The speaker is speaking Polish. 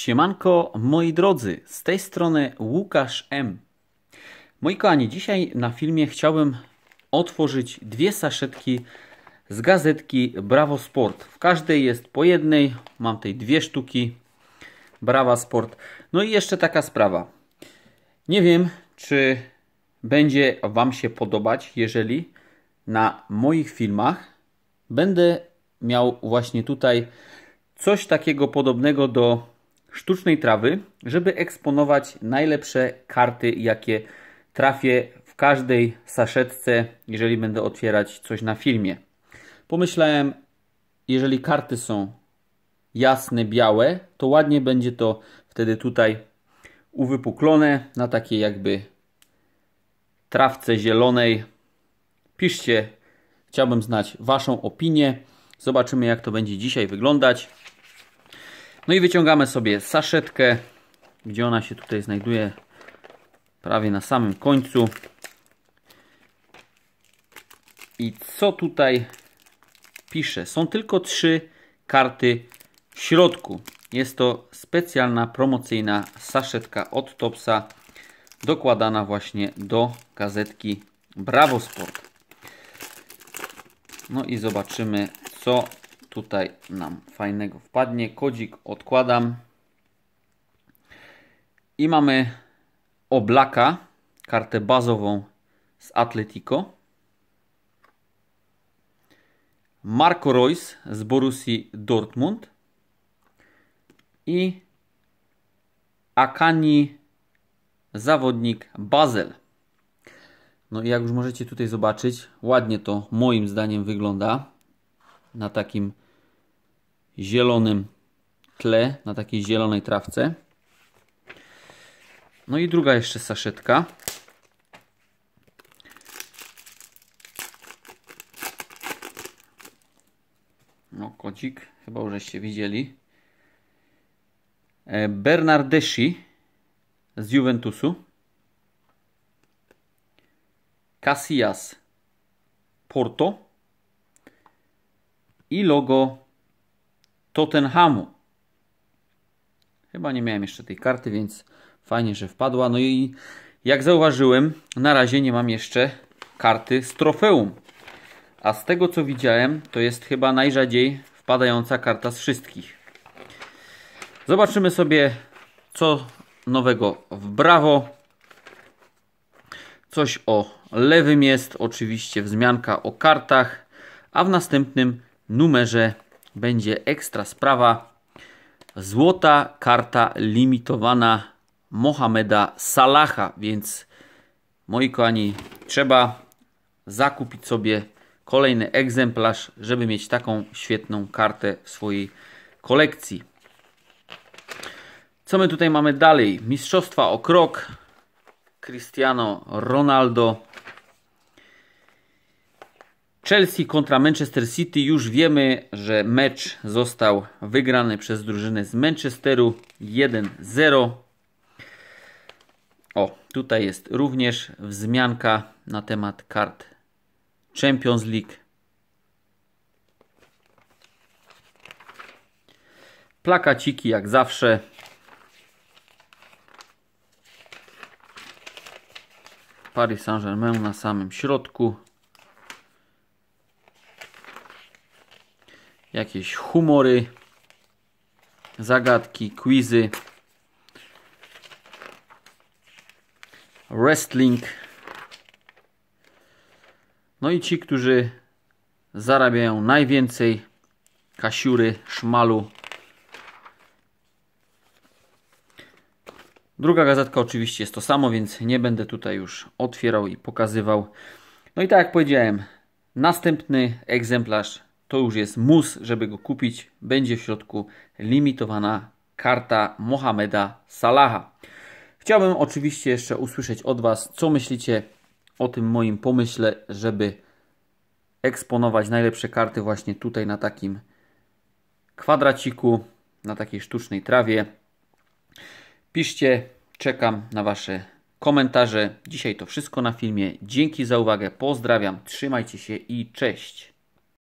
Siemanko moi drodzy, z tej strony Łukasz M. Moi kochani, dzisiaj na filmie chciałbym otworzyć dwie saszetki z gazetki Bravo Sport. W każdej jest po jednej, mam tej dwie sztuki Brava Sport. No i jeszcze taka sprawa. Nie wiem, czy będzie Wam się podobać, jeżeli na moich filmach będę miał właśnie tutaj coś takiego podobnego do sztucznej trawy, żeby eksponować najlepsze karty, jakie trafię w każdej saszetce, jeżeli będę otwierać coś na filmie. Pomyślałem, jeżeli karty są jasne, białe, to ładnie będzie to wtedy tutaj uwypuklone na takiej jakby trawce zielonej. Piszcie, chciałbym znać Waszą opinię. Zobaczymy, jak to będzie dzisiaj wyglądać. No i wyciągamy sobie saszetkę, gdzie ona się tutaj znajduje prawie na samym końcu. I co tutaj pisze? Są tylko trzy karty w środku. Jest to specjalna promocyjna saszetka od Topsa, dokładana właśnie do gazetki Bravo Sport. No i zobaczymy, co tutaj nam fajnego wpadnie. Kodzik odkładam. I mamy Oblaka, kartę bazową z Atletico. Marco Reus z Borussii Dortmund. I Akani, zawodnik Basel. No i jak już możecie tutaj zobaczyć, ładnie to moim zdaniem wygląda na takim zielonym tle, na takiej zielonej trawce. No i druga jeszcze saszetka. No, kodzik, chyba już żeście widzieli. E, Bernardeschi z Juventusu. Casillas Porto i logo Tottenhamu. Chyba nie miałem jeszcze tej karty, więc fajnie, że wpadła. No i jak zauważyłem, na razie nie mam jeszcze karty z trofeum. A z tego co widziałem, to jest chyba najrzadziej wpadająca karta z wszystkich. Zobaczymy sobie, co nowego w Brawo. Coś o lewym jest, oczywiście wzmianka o kartach, a w następnym numerze będzie ekstra sprawa. Złota karta limitowana Mohameda Salaha, więc moi kochani, trzeba zakupić sobie kolejny egzemplarz, żeby mieć taką świetną kartę w swojej kolekcji. Co my tutaj mamy dalej? Mistrzostwa o krok. Cristiano Ronaldo Chelsea kontra Manchester City. Już wiemy, że mecz został wygrany przez drużynę z Manchesteru 1-0. O, tutaj jest również wzmianka na temat kart Champions League. Plakaciki jak zawsze. Paris Saint-Germain na samym środku. Jakieś humory, zagadki, quizy, wrestling. No i ci, którzy zarabiają najwięcej kasiury, szmalu. Druga gazetka oczywiście jest to samo, więc nie będę tutaj już otwierał i pokazywał. No i tak jak powiedziałem, następny egzemplarz to już jest mus, żeby go kupić. Będzie w środku limitowana karta Mohameda Salaha. Chciałbym oczywiście jeszcze usłyszeć od Was, co myślicie o tym moim pomyśle, żeby eksponować najlepsze karty właśnie tutaj na takim kwadraciku, na takiej sztucznej trawie. Piszcie, czekam na Wasze komentarze. Dzisiaj to wszystko na filmie. Dzięki za uwagę, pozdrawiam, trzymajcie się i cześć.